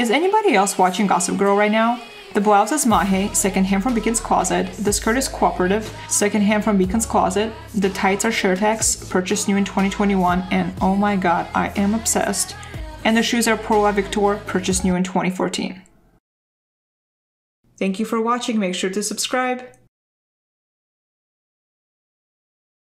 Is anybody else watching Gossip Girl right now? The blouse is Maje, secondhand from Beacon's Closet. The skirt is Cooperative, secondhand from Beacon's Closet. The tights are Sheertex, purchased new in 2021, and oh my god, I am obsessed. And the shoes are Pour Victor, purchased new in 2014. Thank you for watching, make sure to subscribe.